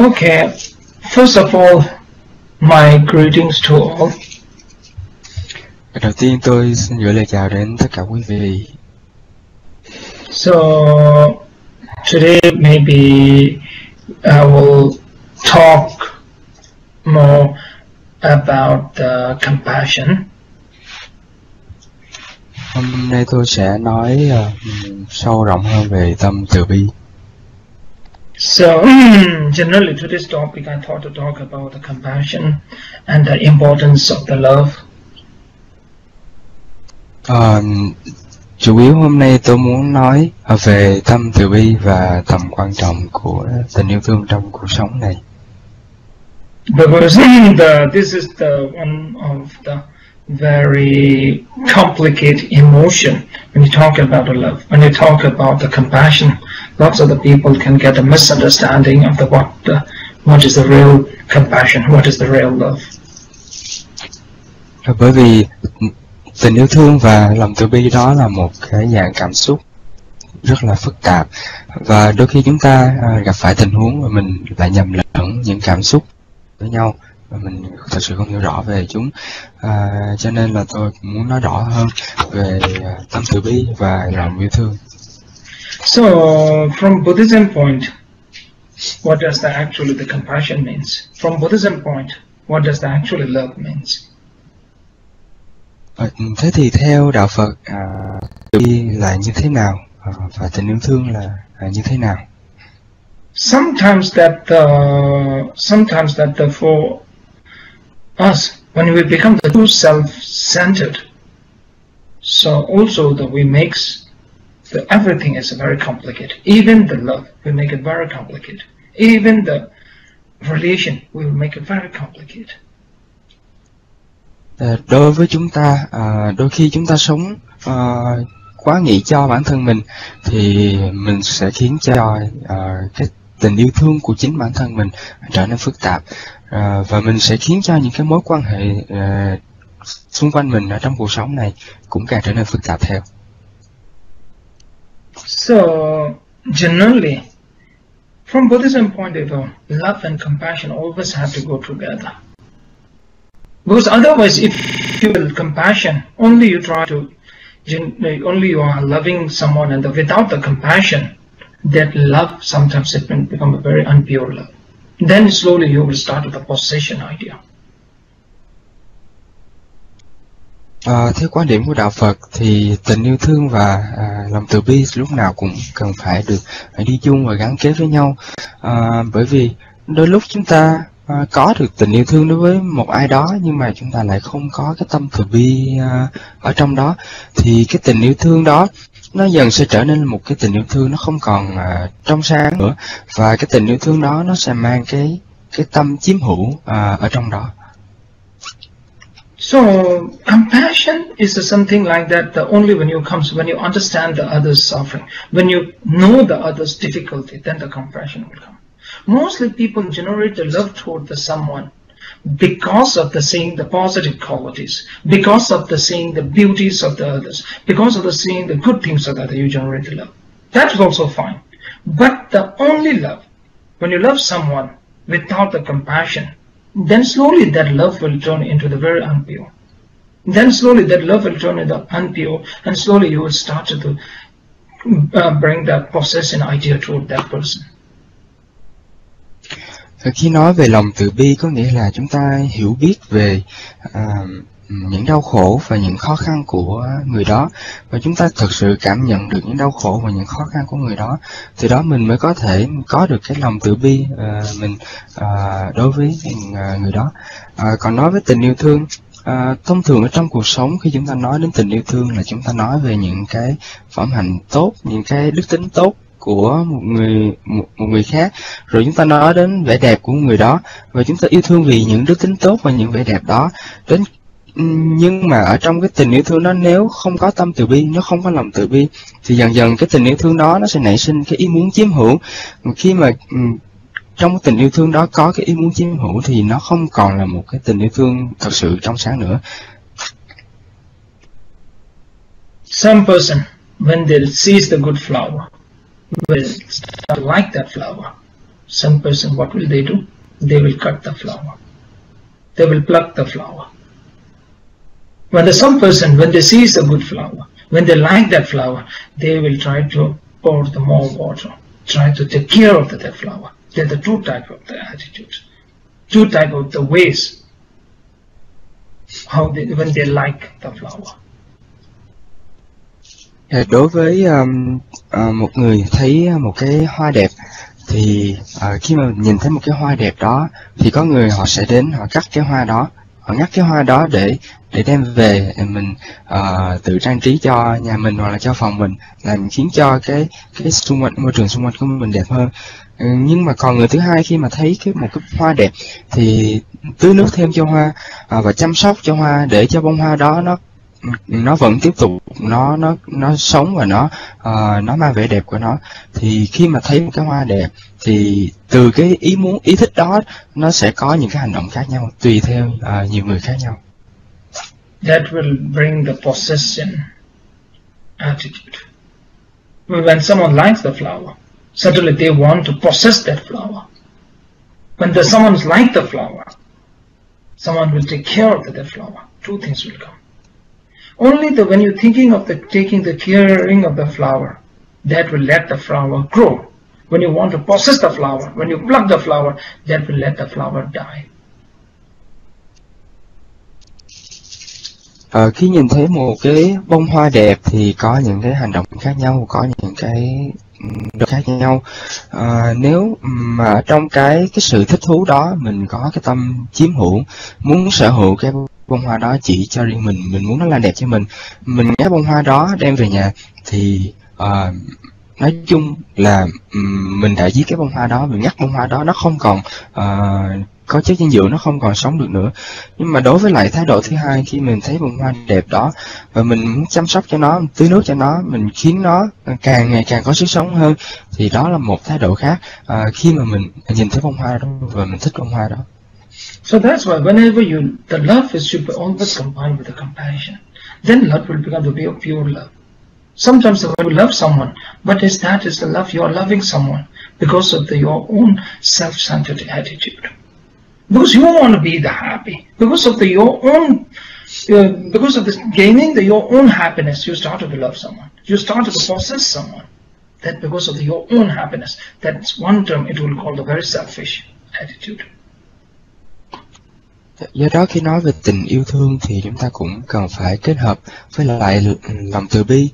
Okay, first of all, my greetings to all. Đầu tiên tôi xin gửi lời chào đến tất cả quý vị. So, today maybe I will talk more about the compassion. Hôm nay tôi sẽ nói uh, sâu rộng hơn về tâm từ bi. So, generally today's topic I thought to talk about the compassion and the importance of the love. Uh, chủ yếu hôm nay tôi muốn nói về tâm từ bi và tầm quan trọng của tình yêu thương trong cuộc sống này. Because the, this is the one of the very complicated emotion when you talk about the love. When you talk about the compassion, lots of the people can get a misunderstanding of the what the, what is the real compassion, what is the real love. Bởi vì tình yêu thương và lòng từ bi đó là một cái dạng cảm xúc rất là phức tạp. Và đôi khi chúng ta à, gặp phải tình huống mà mình lại nhầm lẫn những cảm xúc với nhau và mình thật sự không hiểu rõ về chúng. À, cho nên là tôi muốn nói rõ hơn về à, tâm từ bi và lòng yêu thương. So from Buddhism point what does that actually the compassion means? From Buddhism point what does the actually love means? Thế thì theo đạo Phật từ là như thế nào? À, và tình yêu thương là, là như thế nào? Sometimes that the sometimes that the for us when we become the too self-centered so also that we makes the everything is very complicated. Even the love we make it very complicated. Even the relation we make it very complicated. Ờ, đối với chúng ta à, đôi khi chúng ta sống à, quá nghĩ cho bản thân mình thì mình sẽ khiến cho à, cái tình yêu thương của chính bản thân mình trở nên phức tạp. À, và mình sẽ khiến cho những cái mối quan hệ à, xung quanh mình ở trong cuộc sống này cũng càng trở nên phức tạp theo. So generally, from Buddhism point of view, love and compassion always have to go together. Because otherwise, if you feel compassion, only you try to, only you are loving someone, and the, without the compassion, that love sometimes it can become a very unpure love. Then slowly you will start with the possession idea. Ờ, à, theo quan điểm của đạo Phật thì tình yêu thương và à, lòng từ bi lúc nào cũng cần phải được phải đi chung và gắn kết với nhau. À, bởi vì đôi lúc chúng ta à, có được tình yêu thương đối với một ai đó nhưng mà chúng ta lại không có cái tâm từ bi à, ở trong đó thì cái tình yêu thương đó nó dần sẽ trở nên một cái tình yêu thương nó không còn à, trong sáng nữa. Và cái tình yêu thương đó nó sẽ mang cái cái tâm chiếm hữu à, ở trong đó. So compassion is something like that. The only when you comes when you understand the other's suffering, when you know the other's difficulty, then the compassion will come. Mostly people generate the love toward the someone because of the seeing the positive qualities, because of the seeing the beauties of the others, because of the seeing the good things of the other, you generate the love. That's also fine. But the only love, when you love someone without the compassion, then slowly that love will turn into the very unpure. Then slowly that love will turn into unpure, and slowly you will start to uh, bring that possession idea toward that person. Khi nói về lòng từ bi có nghĩa là chúng ta hiểu biết về à, những đau khổ và những khó khăn của người đó. Và chúng ta thực sự cảm nhận được những đau khổ và những khó khăn của người đó. Từ đó mình mới có thể có được cái lòng từ bi uh, mình uh, đối với ờ, người đó. Uh, còn nói với tình yêu thương À, thông thường ở trong cuộc sống khi chúng ta nói đến tình yêu thương là chúng ta nói về những cái phẩm hạnh tốt những cái đức tính tốt của một người một, một người khác. Rồi chúng ta nói đến vẻ đẹp của người đó. Và chúng ta yêu thương vì những đức tính tốt và những vẻ đẹp đó. Đến nhưng mà ở trong cái tình yêu thương đó nếu không có tâm từ bi nó không có lòng từ bi thì dần dần cái tình yêu thương đó nó sẽ nảy sinh cái ý muốn chiếm hữu khi mà trong tình yêu thương đó có cái ý muốn chiếm hữu thì nó không còn là một cái tình yêu thương thật sự trong sáng nữa some person when they sees the good flower will start to like that flower some person, what will they do? They will cut the flower. They will pluck the flower. When the some person, when they see a good flower, when they like that flower, they will try to pour the more water, try to take care of that flower. They're the two type of the attitudes, two type of the ways how they, when they like the flower. Đối với um, uh, một người thấy một cái hoa đẹp thì uh, khi mà nhìn thấy một cái hoa đẹp đó thì có người họ sẽ đến họ cắt cái hoa đó họ ngắt cái hoa đó để để đem về mình uh, tự trang trí cho nhà mình hoặc là cho phòng mình làm khiến cho cái cái xung quanh môi trường xung quanh của mình đẹp hơn. Ừ, nhưng mà còn người thứ hai khi mà thấy cái một cái hoa đẹp thì tưới nước thêm cho hoa uh, và chăm sóc cho hoa để cho bông hoa đó nó nó vẫn tiếp tục nó nó nó sống và nó uh, nó mang vẻ đẹp của nó. Thì khi mà thấy một cái hoa đẹp thì từ cái ý muốn ý thích đó nó sẽ có những cái hành động khác nhau tùy theo uh, nhiều người khác nhau. That will bring the possession attitude. When someone likes the flower suddenly they want to possess that flower. When the someone like the flower someone will take care of the flower. Two things will come. Only the, when you're thinking of the taking the caring of the flower, that will let the flower grow. When you want to possess the flower, when you pluck the flower, that will let the flower die. À, khi nhìn thấy một cái bông hoa đẹp thì có những cái hành động khác nhau, có những cái được khác nhau. À, nếu mà trong cái cái sự thích thú đó mình có cái tâm chiếm hữu, muốn sở hữu cái bông hoa đó chỉ cho riêng mình mình muốn nó là đẹp cho mình. Mình ngắt bông hoa đó đem về nhà thì uh, nói chung là um, mình đã giết cái bông hoa đó mình ngắt bông hoa đó nó không còn uh, có chất dinh dưỡng nó không còn sống được nữa. Nhưng mà đối với lại thái độ thứ hai khi mình thấy bông hoa đẹp đó và mình muốn chăm sóc cho nó tưới nước cho nó mình khiến nó càng ngày càng có sức sống hơn thì đó là một thái độ khác uh, khi mà mình nhìn thấy bông hoa đó và mình thích bông hoa đó. So that's why whenever you, the love is should be always combined with the compassion. Then love will become the pure, pure love. Sometimes you love someone, but is that is the love you are loving someone because of the, your own self-centered attitude. Because you want to be the happy. Because of the your own, uh, because of this gaining the, your own happiness, you started to love someone. You started to possess someone. That because of the, your own happiness. That's one term it will call the very selfish attitude. Do đó khi nói về tình yêu thương thì chúng ta cũng cần phải kết hợp với lại lòng từ bi.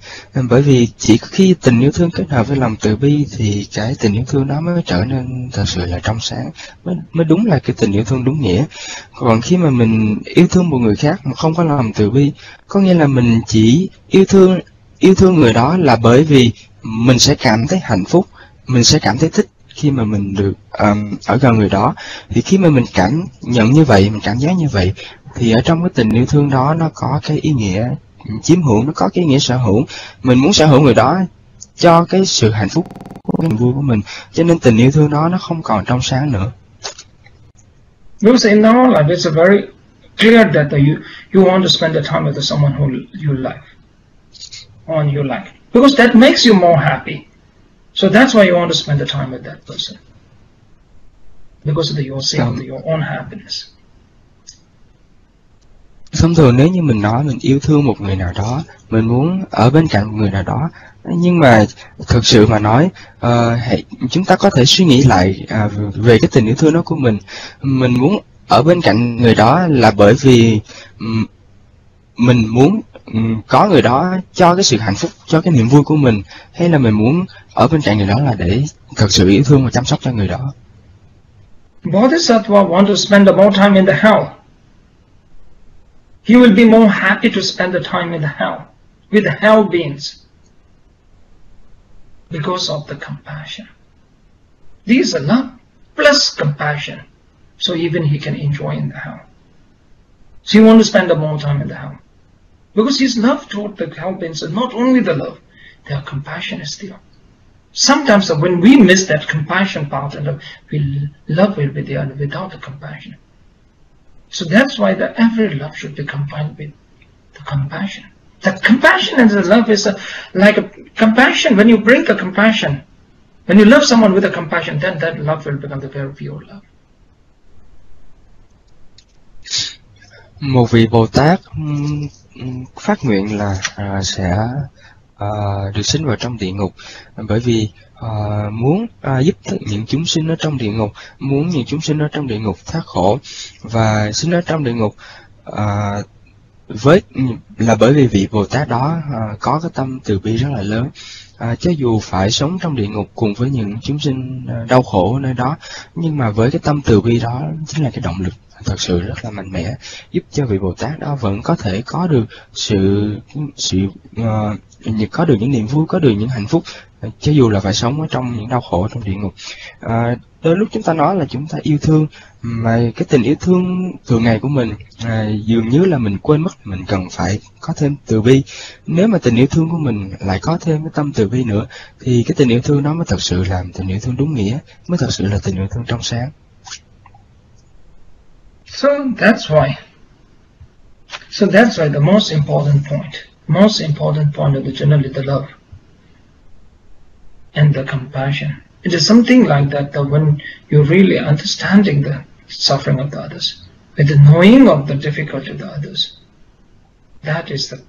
Bởi vì chỉ khi tình yêu thương kết hợp với lòng từ bi thì cái tình yêu thương đó mới trở nên thật sự là trong sáng, mới, mới đúng là cái tình yêu thương đúng nghĩa. Còn khi mà mình yêu thương một người khác mà không có lòng từ bi, có nghĩa là mình chỉ yêu thương yêu thương người đó là bởi vì mình sẽ cảm thấy hạnh phúc, mình sẽ cảm thấy thích khi mà mình được um, ở gần người đó. Thì khi mà mình cảm nhận như vậy mình cảm giác như vậy thì ở trong cái tình yêu thương đó nó có cái ý nghĩa chiếm hữu nó có cái ý nghĩa sở hữu. Mình muốn sở hữu người đó cho cái sự hạnh phúc niềm vui của mình. Cho nên tình yêu thương đó nó không còn trong sáng nữa. Because in our life it's a very clear that you you want to spend the time with someone who you like, on you like, because that makes you more happy. So that's why you want to spend the time with that person. Because of the, your sake, of your own happiness. Thông thường nếu như mình nói mình yêu thương một người nào đó, mình muốn ở bên cạnh một người nào đó, nhưng mà thực sự mà nói, uh, hãy, chúng ta có thể suy nghĩ lại uh, về cái tình yêu thương đó của mình. Mình muốn ở bên cạnh người đó là bởi vì um, mình muốn Ừ, có người đó cho cái sự hạnh phúc, cho cái niềm vui của mình hay là mình muốn ở bên cạnh người đó là để thật sự yêu thương và chăm sóc cho người đó Bodhisattva want to spend more time in the hell. He will be more happy to spend the time in the hell, with the hell beings, because of the compassion. These are love plus compassion. So even he can enjoy in the hell. So he want to spend more time in the hell. Because his love toward the Calvins is not only the love, their compassion is there. Sometimes when we miss that compassion part, and uh, we love will be there without the compassion. So that's why the every love should be combined with the compassion. The compassion and the love is a, like a compassion. When you bring the compassion, When you love someone with a compassion, then that love will become the very pure love. một vị Bồ Tát phát nguyện là à, sẽ à, được sinh vào trong địa ngục. Bởi vì à, muốn à, giúp những chúng sinh ở trong địa ngục muốn những chúng sinh ở trong địa ngục thoát khổ và sinh ở trong địa ngục à, với là bởi vì vị Bồ Tát đó à, có cái tâm từ bi rất là lớn. À, cho dù phải sống trong địa ngục cùng với những chúng sinh à, đau khổ ở nơi đó nhưng mà với cái tâm từ bi đó chính là cái động lực thật sự rất là mạnh mẽ giúp cho vị Bồ Tát đó vẫn có thể có được sự sự uh, có được những niềm vui có được những hạnh phúc. Ờ, cho dù là phải sống ở trong những đau khổ trong địa ngục. À, đôi lúc chúng ta nói là chúng ta yêu thương mà cái tình yêu thương thường ngày của mình à, dường như là mình quên mất mình cần phải có thêm từ bi. Nếu mà tình yêu thương của mình lại có thêm cái tâm từ bi nữa thì cái tình yêu thương đó mới thật sự là tình yêu thương đúng nghĩa mới thật sự là tình yêu thương trong sáng. So that's why. So that's why the most important point, most important point of the generally the love and the compassion. It is something like that that when you're really understanding the suffering of the others, with the knowing of the difficulty of the others, that is the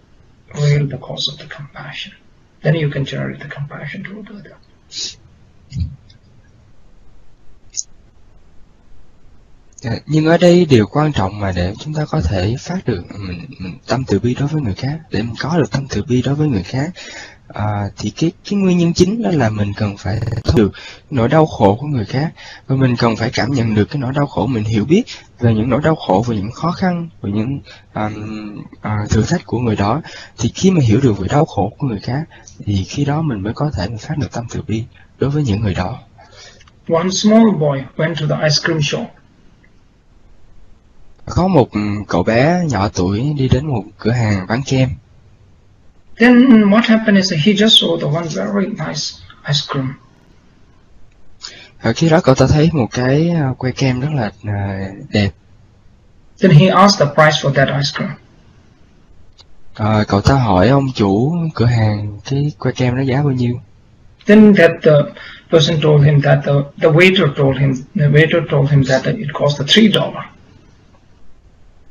real the cause of the compassion. Then you can generate the compassion toward the other. Dạ, nhưng ở đây điều quan trọng mà để chúng ta có thể phát được mình, mình tâm từ bi đối với người khác để mình có được tâm từ bi đối với người khác à, thì cái cái nguyên nhân chính đó là mình cần phải thấu được nỗi đau khổ của người khác và mình cần phải cảm nhận được cái nỗi đau khổ mình hiểu biết về những nỗi đau khổ về những khó khăn về những um, uh, thử thách của người đó thì khi mà hiểu được về đau khổ của người khác thì khi đó mình mới có thể mình phát được tâm từ bi đối với những người đó One small boy went to the ice cream shop có một cậu bé nhỏ tuổi đi đến một cửa hàng bán kem Then what happened is that he just saw the one very nice ice cream. Ở khi đó cậu ta thấy một cái à, que kem rất là à, đẹp. Then he asked the price for that ice cream. À, cậu ta hỏi ông chủ cửa hàng cái que kem đó giá bao nhiêu. Then that the person told him that the, the waiter told him the waiter told him that it cost three dollar.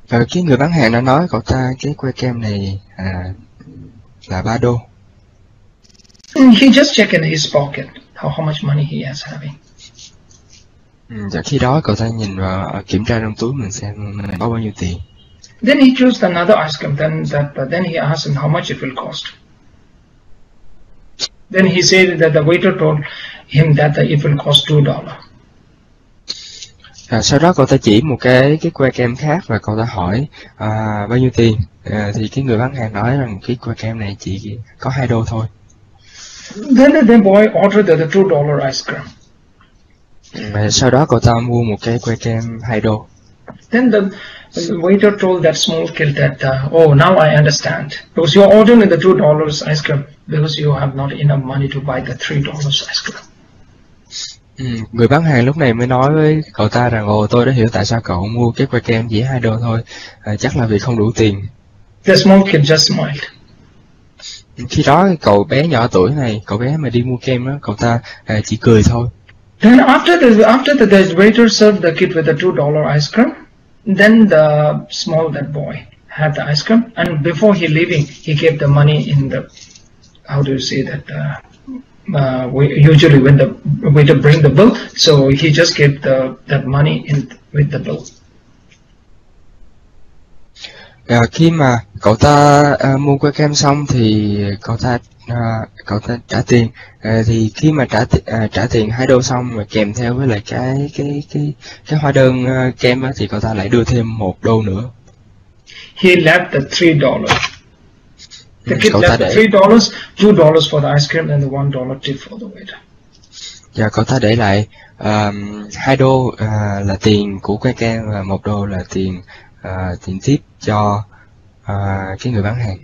Và cái người bán hàng đã nói cậu ta cái que kem này à, là 3 đô. And he just checked in his pocket how, how much money he has having. Ừ, và khi đó cậu ta nhìn vào à, kiểm tra trong túi mình xem mình có bao nhiêu tiền. Then he chose another ice cream. Then that uh, then he asked him how much it will cost. Then he said that the waiter told him that uh, it will cost two dollar. À, sau đó cậu ta chỉ một cái cái que kem khác và cậu ta hỏi à, bao nhiêu tiền. À, thì cái người bán hàng nói rằng cái que kem này chỉ có 2 đô thôi. Then the boy ordered the, two dollar ice cream. Và sau đó cậu ta mua một cái que kem 2 đô. Then the, waiter told that small kid that, uh, oh, now I understand. Because you're ordering the two dollars ice cream because you have not enough money to buy the three dollars ice cream. Ừ, người bán hàng lúc này mới nói với cậu ta rằng ồ tôi đã hiểu tại sao cậu mua cái que kem chỉ hai đô thôi à, chắc là vì không đủ tiền The small kid just smiled. khi đó cậu bé nhỏ tuổi này cậu bé mà đi mua kem đó cậu ta à, chỉ cười thôi Then after the after the, the waiter served the kid with the two dollar ice cream, then the small that boy had the ice cream, and before he leaving, he gave the money in the how do you say that? Uh, uh, we, usually when the waiter bring the bill, so he just gave the that money in with the bill. à, khi mà cậu ta à, mua que kem xong thì cậu ta à, cậu ta trả tiền à, thì khi mà trả à, trả tiền hai đô xong mà kèm theo với lại cái cái cái cái hóa đơn à, kem thì cậu ta lại đưa thêm một đô nữa He left the three dollars. The kid cậu left để three dollars, two dollars for the ice cream, and the one dollar tip for the waiter. Và cậu ta để lại à, hai đô à, là tiền của que kem và một đô là tiền à, tiền tiếp cho à, cái người bán hàng.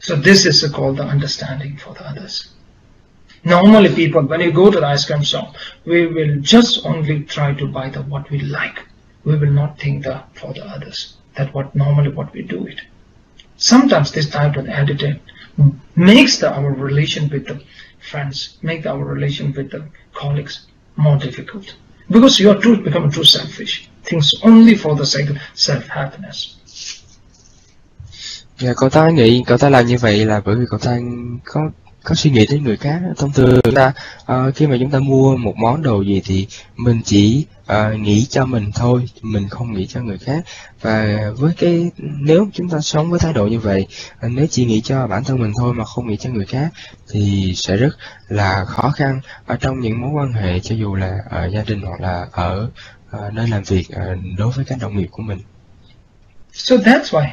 So this is called the understanding for the others. Normally people, when you go to the ice cream shop, we will just only try to buy the what we like. We will not think the for the others. That what normally what we do it. Sometimes this type of attitude makes the, our relation with the friends, make our relation with the colleagues more difficult. Because you are too become too selfish. Things only for the sake of self happiness. Dạ, cậu ta nghĩ cậu ta làm như vậy là bởi vì cậu ta có có suy nghĩ đến người khác thông thường chúng ta uh, khi mà chúng ta mua một món đồ gì thì mình chỉ uh, nghĩ cho mình thôi mình không nghĩ cho người khác. Và với cái nếu chúng ta sống với thái độ như vậy uh, nếu chỉ nghĩ cho bản thân mình thôi mà không nghĩ cho người khác thì sẽ rất là khó khăn ở trong những mối quan hệ cho dù là ở gia đình hoặc là ở uh, nơi làm việc uh, đối với các đồng nghiệp của mình. So that's why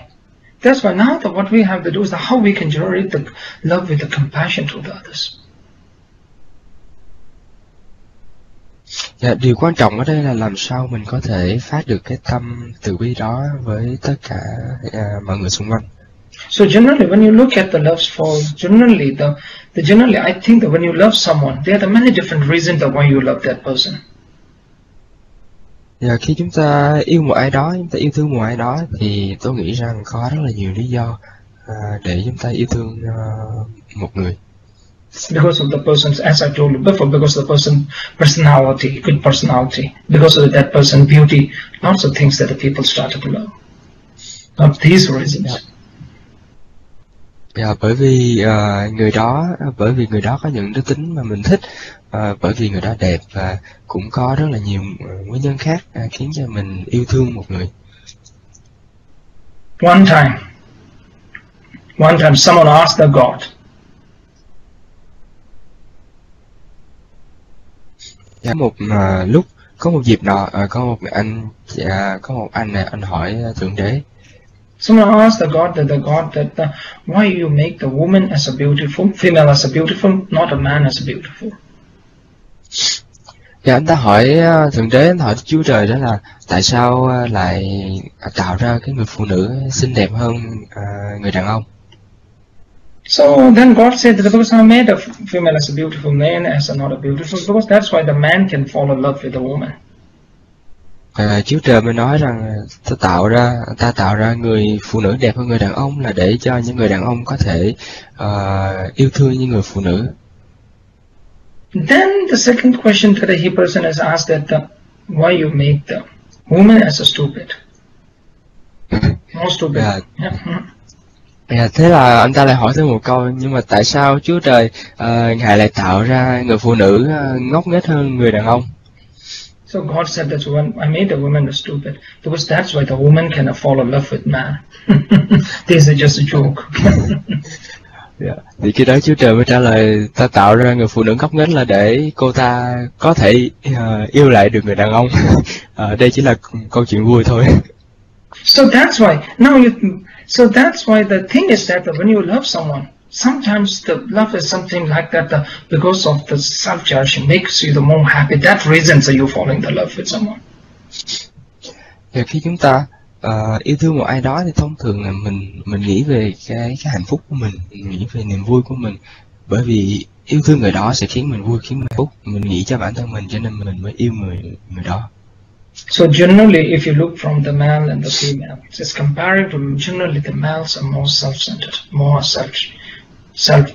That's why now that what we have to do is how we can generate the love with the compassion to the others. Dạ, điều quan trọng ở đây là làm sao mình có thể phát được cái tâm từ bi đó với tất cả uh, mọi người xung quanh. So generally, when you look at the loves for generally the, the generally I think that when you love someone, there are the many different reasons that why you love that person. Và khi chúng ta yêu một ai đó, chúng ta yêu thương một ai đó thì tôi nghĩ rằng có rất là nhiều lý do uh, để chúng ta yêu thương uh, một người. Because of the person's, as I told you before, because of the person's personality, good personality, because of that person's beauty, lots of things that the people started to love. Of these reasons. Yeah. Yeah, bởi vì uh, người đó, bởi vì người đó có những đức tính mà mình thích à, bởi vì người đó đẹp và cũng có rất là nhiều nguyên nhân khác à, khiến cho mình yêu thương một người. One time, one time someone asked the God. Có một uh, lúc có một dịp nọ uh, có một anh uh, có một anh này anh hỏi thượng đế. Someone asked the God that the God that the, why you make the woman as a beautiful female as a beautiful, not a man as a beautiful. Dạ anh ta hỏi ờ, thượng đế anh hỏi Chúa trời đó là tại sao ờ, lại tạo ra cái người phụ nữ xinh đẹp hơn uh, người đàn ông. So then God said that because I made a female as a beautiful man as a not a beautiful because that's why the man can fall in love with the woman. À, Chúa trời mới nói rằng ta tạo ra ta tạo ra người phụ nữ đẹp hơn người đàn ông là để cho những người đàn ông có thể uh, yêu thương những người phụ nữ. Then the second question that a person has asked that the, why you make the woman as a stupid. More stupid. Yeah. Yeah. Yeah, thế là anh ta lại hỏi thêm một câu nhưng mà tại sao Chúa Trời uh, ngài lại tạo ra người phụ nữ uh, ngốc nghếch hơn người đàn ông? So God said that when I made the woman stupid because that's why the woman cannot fall in love with man. This is just a joke. Yeah. Dạ. Thì khi đó Chúa Trời mới trả lời ta tạo ra người phụ nữ ngốc nghếch là để cô ta có thể uh, yêu lại được người đàn ông. uh, đây chỉ là câu chuyện vui thôi. So that's why now you. So that's why the thing is that when you love someone, sometimes the love is something like that the, because of the self-cherishing makes you the more happy. That reason that you fall in the love with someone. Thì khi chúng ta uh, yêu thương một ai đó thì thông thường là mình mình nghĩ về cái cái hạnh phúc của mình, mình nghĩ về niềm vui của mình bởi vì yêu thương người đó sẽ khiến mình vui khiến mình hạnh phúc mình nghĩ cho bản thân mình cho nên mình mới yêu người người đó So generally, if you look from the male and the female, just comparing to generally the males are more self-centered, more self, self,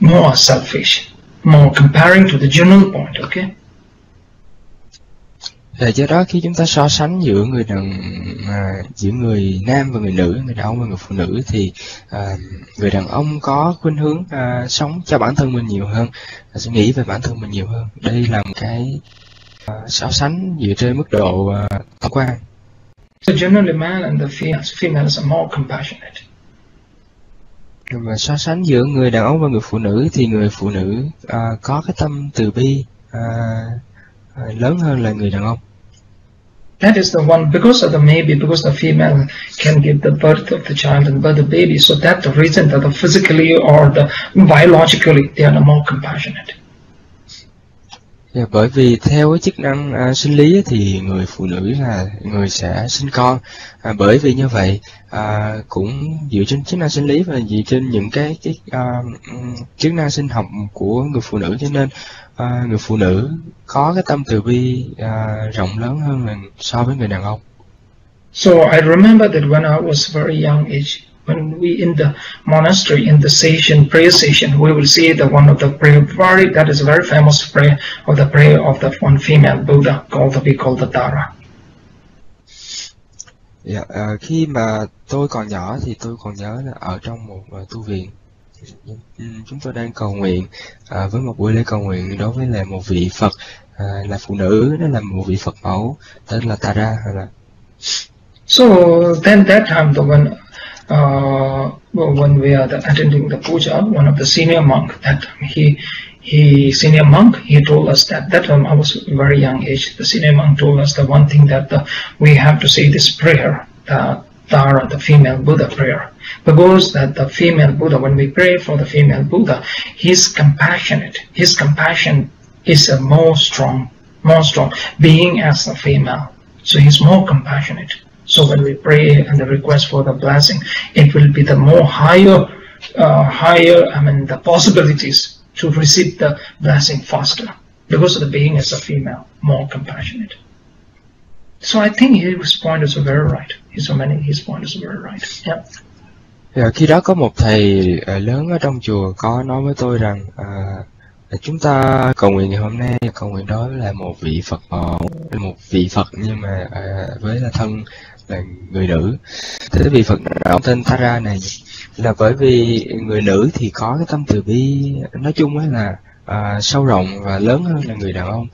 more selfish, more comparing to the general point. Okay. Và do đó khi chúng ta so sánh giữa người đàn à, giữa người nam và người nữ, người đàn ông và người phụ nữ thì à, người đàn ông có khuynh hướng à, sống cho bản thân mình nhiều hơn, sẽ nghĩ về bản thân mình nhiều hơn. Đây là một cái à, so sánh dựa trên mức độ à, tổng quan. So generally, male and the females, females are more compassionate. Và so sánh giữa người đàn ông và người phụ nữ thì người phụ nữ à, có cái tâm từ bi à, à, lớn hơn là người đàn ông. That is the one, because of the maybe, because the female can give the birth of the child and birth the baby, so that's the reason that the physically or the biologically they are the more compassionate. Yeah, bởi vì theo cái chức năng à, sinh lý thì người phụ nữ là người sẽ sinh con à, bởi vì như vậy à, cũng dựa trên chức năng sinh lý và dựa trên những cái cái à, chức năng sinh học của người phụ nữ cho nên à, người phụ nữ có cái tâm từ bi à, rộng lớn hơn là so với người đàn ông. So I remember that when I was very young age, when we in the monastery in the session prayer session we will see the one of the prayer very that is a very famous prayer of the prayer of the one female Buddha called the we call the Tara. Dạ, à, khi mà tôi còn nhỏ thì tôi còn nhớ là ở trong một uh, tu viện chúng tôi đang cầu nguyện à, với một buổi lễ cầu nguyện đối với là một vị Phật à, là phụ nữ đó là một vị Phật mẫu tên là Tara hay là So then that time the when uh, when we are the, attending the puja, one of the senior monk that he he senior monk he told us that that time I was very young age. The senior monk told us the one thing that the, we have to say this prayer, the Tara, the female Buddha prayer, because that the female Buddha when we pray for the female Buddha, he's compassionate. His compassion is a more strong, more strong being as a female. So he's more compassionate. So when we pray and the request for the blessing, it will be the more higher, uh, higher, I mean, the possibilities to receive the blessing faster because of the being as a female, more compassionate. So I think his point is very right. His so many his point is very right. Yeah. Dạ, khi đó có một thầy ờ, lớn ở trong chùa có nói với tôi rằng à, chúng ta cầu nguyện ngày hôm nay cầu nguyện đó là một vị Phật mẫu, một vị Phật nhưng mà à, với là thân là người nữ. Thế vị Phật đó tên Tara này là bởi vì người nữ thì có cái tâm từ bi nói chung ấy là à, sâu rộng và lớn hơn là người đàn ông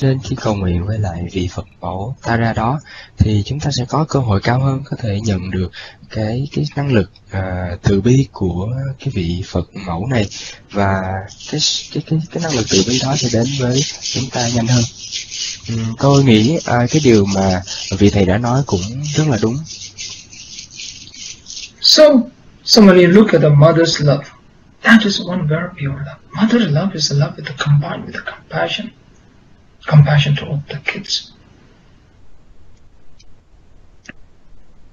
trên khi cầu nguyện với lại vị Phật mẫu ta ra đó thì chúng ta sẽ có cơ hội cao hơn có thể nhận được cái cái năng lực uh, từ bi của cái vị Phật mẫu này và cái cái cái cái năng lực từ bi đó sẽ đến với chúng ta nhanh hơn. Ừ, tôi nghĩ uh, cái điều mà vị thầy đã nói cũng rất là đúng. So, so when you look at the mother's love, that is one very pure love. Mother love is a love with the combined with the compassion compassion to all the kids.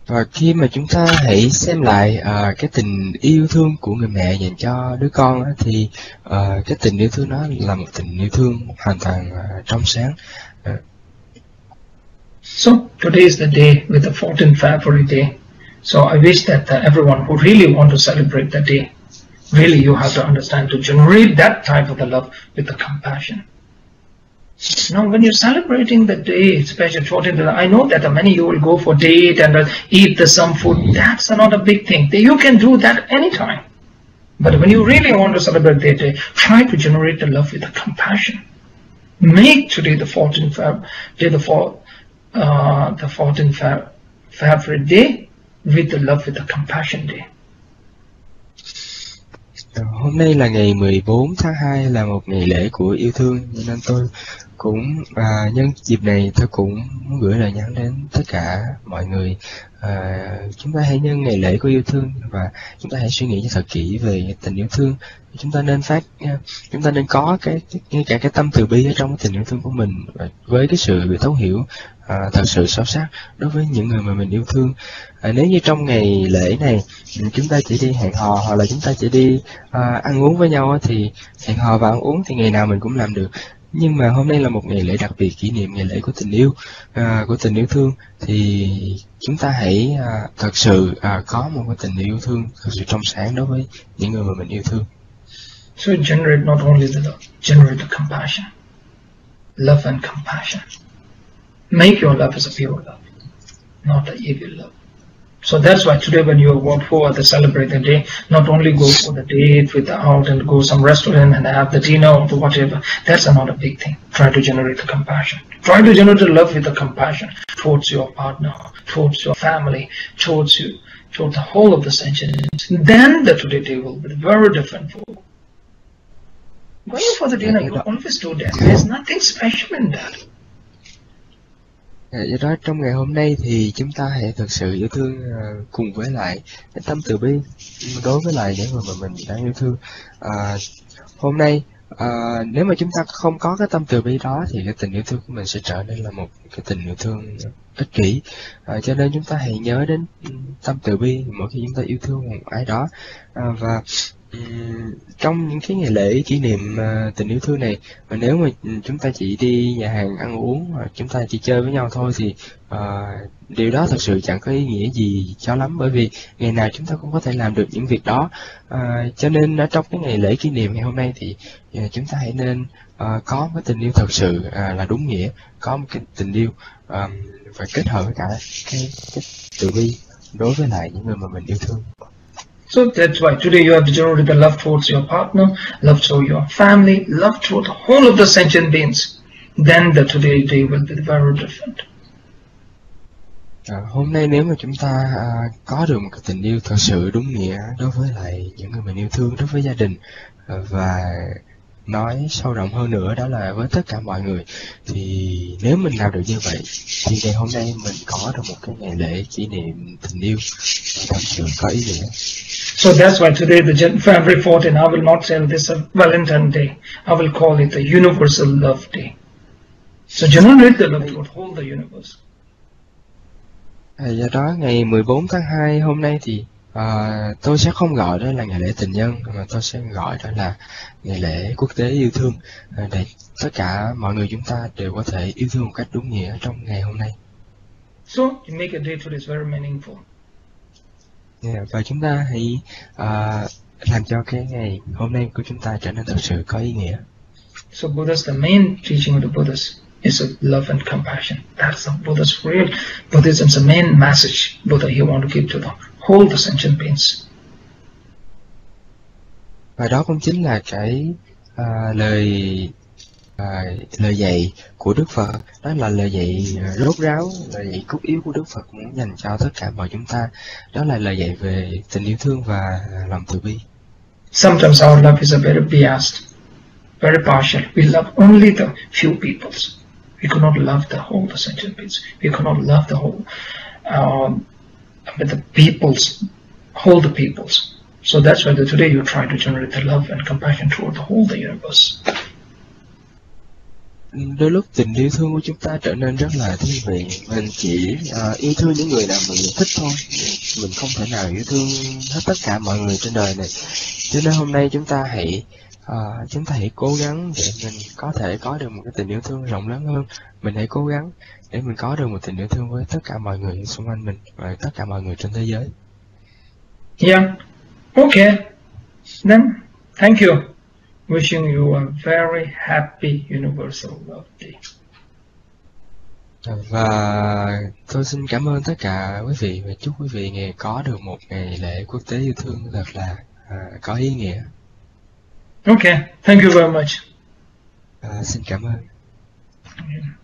Và khi mà chúng ta hãy xem lại uh, cái tình yêu thương của người mẹ dành cho đứa con đó, thì uh, cái tình yêu thương đó là một tình yêu thương hoàn toàn uh, trong sáng. Uh. So today is the day with the 14th February day. So I wish that uh, everyone who really want to celebrate the day, really you have to understand to generate that type of the love with the compassion. Now, when you're celebrating the day, especially 14th, I know that many you will go for date and uh, eat the some food. That's not a big thing. You can do that anytime. But when you really want to celebrate the day, try to generate the love with the compassion. Make today the 14th Feb, day the, four, uh, the 14th Feb, February day with the love with the compassion day. Hôm nay là ngày 14 tháng 2 là một ngày lễ của yêu thương nên tôi cũng à, nhân dịp này tôi cũng muốn gửi lời nhắn đến tất cả mọi người. À, chúng ta hãy nhân ngày lễ của yêu thương và chúng ta hãy suy nghĩ cho thật kỹ về tình yêu thương. Chúng ta nên phát chúng ta nên có cái ngay cả cái tâm từ bi ở trong cái tình yêu thương của mình với cái sự thấu hiểu à, thật sự sâu sắc đối với những người mà mình yêu thương. À, nếu như trong ngày lễ này ừ, chúng ta chỉ đi hẹn hò hoặc là chúng ta chỉ đi à, ăn uống với nhau thì hẹn hò và ăn uống thì ngày nào mình cũng làm được nhưng mà hôm nay là một ngày lễ đặc biệt kỷ niệm ngày lễ của tình yêu à, của tình yêu thương thì chúng ta hãy à, thật sự à, có một cái tình yêu thương thật sự trong sáng đối với những người mà mình yêu thương So generate not only the love, generate the compassion. Love and compassion. Make your love as a pure love, not the evil love. So that's why today when you want for the celebrate the day, not only go for the date with the out and go some restaurant and have the dinner or whatever. That's not a big thing. Try to generate the compassion. Try to generate the love with the compassion towards your partner, towards your family, towards you, towards the whole of the sentience. Then the today day will be very different for you. Going for the dinner, you always do that. There's nothing special in that. Dạ, do đó trong ngày hôm nay thì chúng ta hãy thực sự yêu thương uh, cùng với lại cái tâm từ bi đối với lại những người mà mình đang yêu thương. Uh, hôm nay à, nếu mà chúng ta không có cái tâm từ bi đó thì cái tình yêu thương của mình sẽ trở nên là một cái tình yêu thương ích kỷ. À, cho nên chúng ta hãy nhớ đến tâm từ bi mỗi khi chúng ta yêu thương một ai đó. À, và trong những cái ngày lễ kỷ niệm à, tình yêu thương này mà nếu mà chúng ta chỉ đi nhà hàng ăn uống hoặc chúng ta chỉ chơi với nhau thôi thì à, điều đó thật sự chẳng có ý nghĩa gì cho lắm. Bởi vì ngày nào chúng ta cũng có thể làm được những việc đó. À, cho nên ở trong cái ngày lễ kỷ niệm ngày hôm nay thì à, chúng ta hãy nên à, có một cái tình yêu thật sự à, là đúng nghĩa có một cái tình yêu à, và kết hợp với cả cái, cái tự bi đối với lại những người mà mình yêu thương. So that's why today you have to generate the love towards your partner, love toward your family, love toward the whole of the sentient beings. Then the today day will be very different. À, hôm nay nếu mà chúng ta à, có được một cái tình yêu thật sự đúng nghĩa đối với lại những người mình yêu thương, đối với gia đình à, và nói sâu rộng hơn nữa đó là với tất cả mọi người thì nếu mình làm được như vậy thì ngày hôm nay mình có được một cái ngày lễ kỷ niệm tình yêu thật sự có ý nghĩa. So that's why today the February 14, I will not say this a Valentine Day. I will call it the Universal Love Day. So generate the love toward whole the universe. À, do đó ngày 14 tháng 2 hôm nay thì à, tôi sẽ không gọi đó là ngày lễ tình nhân mà tôi sẽ gọi đó là ngày lễ quốc tế yêu thương à, để tất cả mọi người chúng ta đều có thể yêu thương một cách đúng nghĩa trong ngày hôm nay. So you make a day today is very meaningful. Yeah, và chúng ta hãy à, làm cho cái ngày hôm nay của chúng ta trở nên thật sự có ý nghĩa. So Buddha's the main teaching of the Buddhists is love and compassion. That's the Buddha's real Buddhism's the main message Buddha he want to give to the whole the sentient beings. Và đó cũng chính là cái à, lời à, lời dạy của Đức Phật, đó là lời dạy ờ, rốt ráo, lời dạy cốt yếu của Đức Phật muốn dành cho tất cả mọi chúng ta. Đó là lời dạy về tình yêu thương và ờ, lòng từ bi. Sometimes our love is a very biased, very partial. We love only the few peoples. We cannot love the whole the sentient beings. We cannot love the whole, um, but the peoples, whole the peoples. So that's why the, today you try to generate the love and compassion toward the whole the universe. Đôi lúc tình yêu thương của chúng ta trở nên rất là thiên vị. Mình chỉ uh, yêu thương những người nào mà mình thích thôi. Mình không thể nào yêu thương hết tất cả mọi người trên đời này. Cho nên hôm nay chúng ta hãy uh, chúng ta hãy cố gắng để mình có thể có được một cái tình yêu thương rộng lớn hơn. Mình hãy cố gắng để mình có được một tình yêu thương với tất cả mọi người xung quanh mình và tất cả mọi người trên thế giới. Yeah. Okay. Then, thank you. Wishing you a very happy Universal Love Day. Và tôi xin cảm ơn tất cả quý vị và chúc quý vị ngày có được một ngày lễ quốc tế yêu thương thật là à, có ý nghĩa. Okay. Thank you very much. À, xin cảm ơn. Yeah.